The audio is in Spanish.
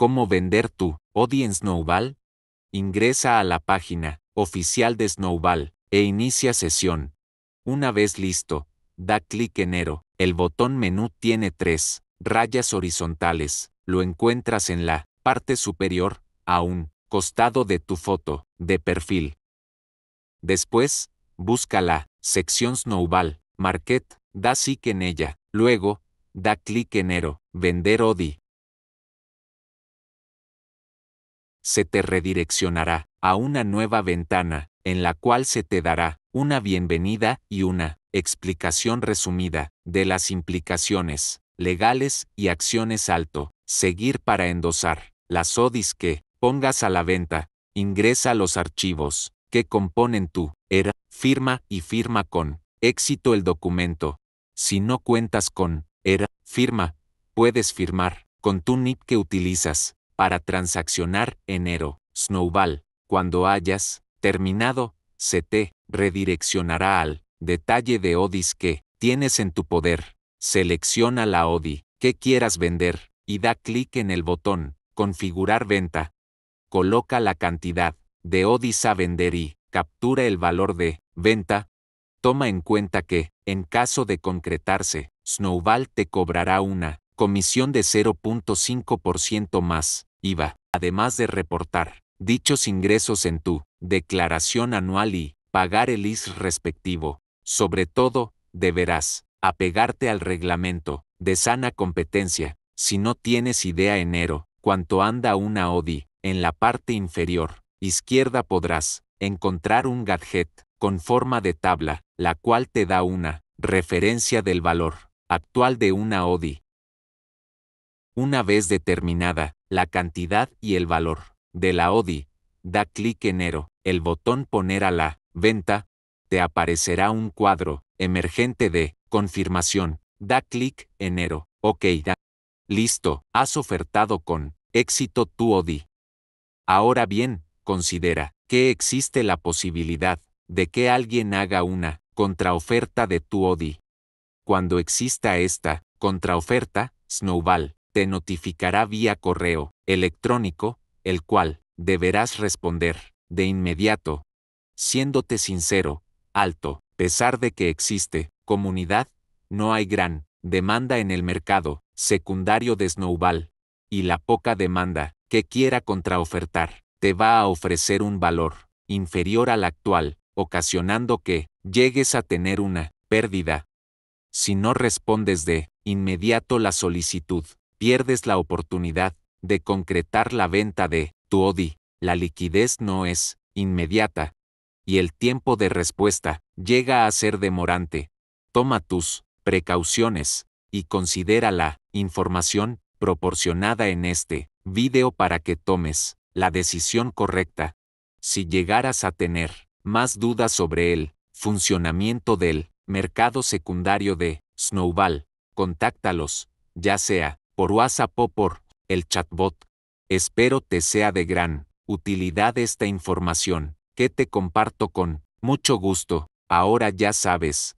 ¿Cómo vender tu ODI en Snowball? Ingresa a la página oficial de Snowball e inicia sesión. Una vez listo, da clic en Ero. El botón menú tiene tres rayas horizontales. Lo encuentras en la parte superior, a un costado de tu foto de perfil. Después, busca la sección Snowball Market, da clic en ella. Luego, da clic en Ero, Vender ODI. Se te redireccionará a una nueva ventana, en la cual se te dará una bienvenida y una explicación resumida de las implicaciones legales y acciones alto. Seguir para endosar las ODIs que pongas a la venta. Ingresa los archivos que componen tu era, firma y firma con éxito el documento. Si no cuentas con era, firma, puedes firmar con tu NIP que utilizas para transaccionar enero, Snowball. Cuando hayas terminado, se te redireccionará al detalle de ODIs que tienes en tu poder. Selecciona la ODI que quieras vender y da clic en el botón Configurar venta. Coloca la cantidad de ODIs a vender y captura el valor de venta. Toma en cuenta que, en caso de concretarse, Snowball te cobrará una comisión de 0.5% más IVA, además de reportar dichos ingresos en tu declaración anual y pagar el IS respectivo. Sobre todo, deberás apegarte al reglamento de sana competencia. Si no tienes idea enero, cuánto anda una ODI, en la parte inferior izquierda podrás encontrar un gadget con forma de tabla, la cual te da una referencia del valor actual de una ODI. Una vez determinada la cantidad y el valor de la ODI, da clic en Ero, el botón Poner a la venta, te aparecerá un cuadro emergente de confirmación. Da clic en Ero. OK. Da. Listo, has ofertado con éxito tu ODI. Ahora bien, considera que existe la posibilidad de que alguien haga una contraoferta de tu ODI. Cuando exista esta contraoferta, Snowball te notificará vía correo electrónico, el cual deberás responder de inmediato. Siéndote sincero, alto, pesar de que existe comunidad, no hay gran demanda en el mercado secundario de Snowball, y la poca demanda que quiera contraofertar te va a ofrecer un valor inferior al actual, ocasionando que llegues a tener una pérdida. Si no respondes de inmediato la solicitud, pierdes la oportunidad de concretar la venta de tu ODI. La liquidez no es inmediata, y el tiempo de respuesta llega a ser demorante. Toma tus precauciones y considera la información proporcionada en este video para que tomes la decisión correcta. Si llegaras a tener más dudas sobre el funcionamiento del mercado secundario de Snowball, contáctalos, ya sea por WhatsApp o por el chatbot. Espero te sea de gran utilidad esta información que te comparto con mucho gusto. Ahora ya sabes